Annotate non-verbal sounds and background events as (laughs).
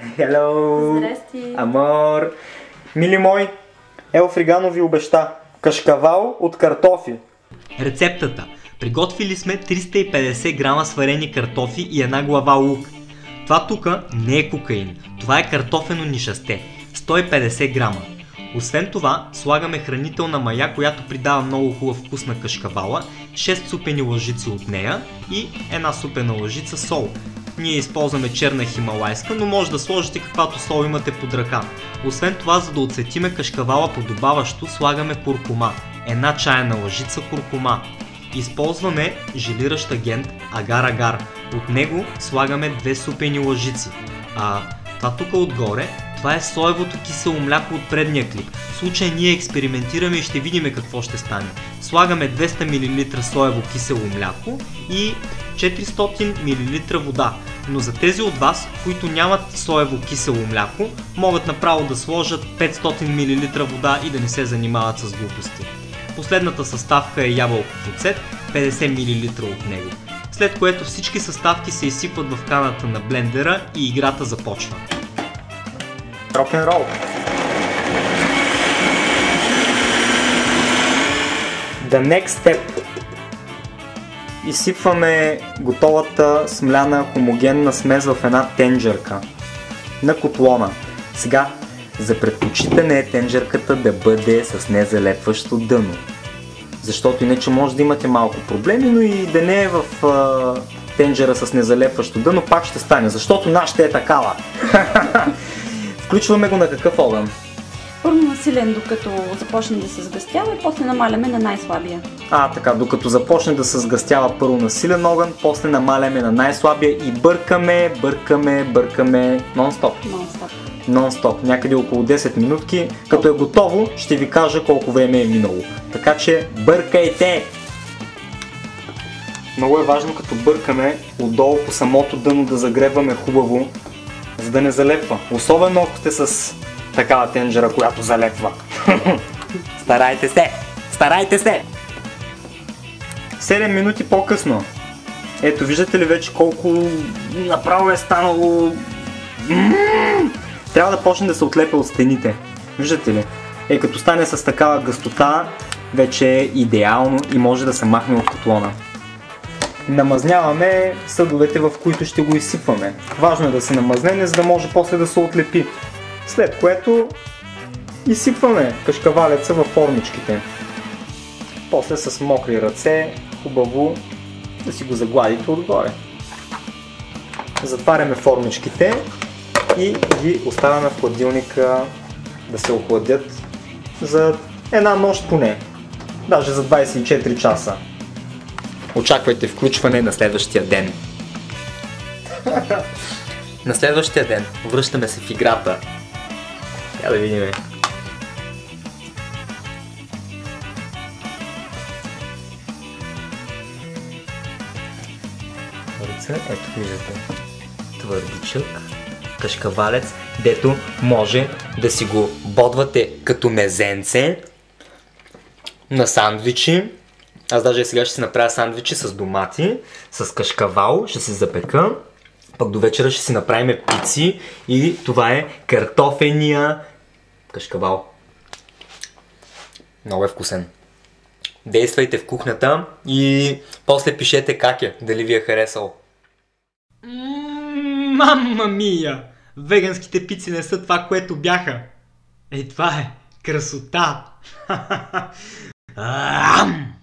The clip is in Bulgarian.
Hello! Здрасти! Амор! Мили мой, Ел Фригано ви обеща. Кашкавал от картофи. Рецептата. Приготвили сме 350 грама сварени картофи и една глава лук. Това тук не е кокаин, това е картофено нишасте. 150 грама. Освен това, слагаме хранителна мая, която придава много хубав вкус на кашкавала, 6 супени лъжици от нея и една супена лъжица сол. Ние използваме черна хималайска, но може да сложите каквато сол имате под ръка. Освен това, за да отцветиме кашкавала подобаващо, слагаме куркума. Една чайна лъжица куркума. Използваме желиращ агент агар-агар. От него слагаме две супени лъжици. А това тук отгоре, това е соевото кисело мляко от предния клип. В случая ние експериментираме и ще видим какво ще стане. Слагаме 200 мл соево кисело мляко и 400 мл вода. Но за тези от вас, които нямат соево кисело мляко, могат направо да сложат 500 мл вода и да не се занимават с глупости. Последната съставка е ябълков оцет, 50 мл от него. След което всички съставки се изсипват в каната на блендера и играта започва. Рок н рол. The next step. Изсипваме готовата смляна хомогенна смес в една тенджерка на котлона. Сега, за предпочитане е тенджерката да бъде с незалепващо дъно. Защото иначе може да имате малко проблеми, но и да не е в а, тенджера с незалепващо дъно, пак ще стане, защото нашата е такава. (laughs) Включваме го на какъв огън? Първо на силен, докато започне да се сгъстява и после намаляме на най-слабия. А, така, докато започне да се сгъстява първо на силен огън, после намаляме на най-слабия и бъркаме, бъркаме, бъркаме нон-стоп. Нон-стоп. Нон-стоп, някъде около 10 минутки. Като е готово, ще ви кажа колко време е минало. Така че бъркайте! Много е важно като бъркаме отдолу по самото дъно да загребваме хубаво, за да не залепва. Особено ако сте с такава тенджера, която залепва. (laughs) Старайте се! Старайте се! 7 минути по-късно. Ето, виждате ли вече колко направо е станало... Трябва да почне да се отлепя от стените. Виждате ли? Е, като стане с такава гъстота, вече е идеално и може да се махне от котлона. Намазняваме съдовете, в които ще го изсипваме. Важно е да се намазнене, за да може после да се отлепи. След което изсипваме кашкавалеца във формичките. После с мокри ръце хубаво да си го загладите отгоре. Затваряме формичките и ги оставяме в хладилника да се охладят за една нощ поне. Даже за 24 часа. Очаквайте включване на следващия ден. (laughs) на следващия ден връщаме се в играта. Я да видим. Твърдица, ето виждате. Твърдичък, кашкавалец, дето може да си го бодвате като мезенце на сандвичи. Аз даже сега ще си направя сандвичи с домати, с кашкавал, ще се запека. Пък до вечера ще си направим пици и това е картофения кашкавал. Много е вкусен. Действайте в кухнята и после пишете как е, дали ви е харесал. Мамма мия! Веганските пици не са това, което бяха. Ей, това е красота! (laughs) Ам!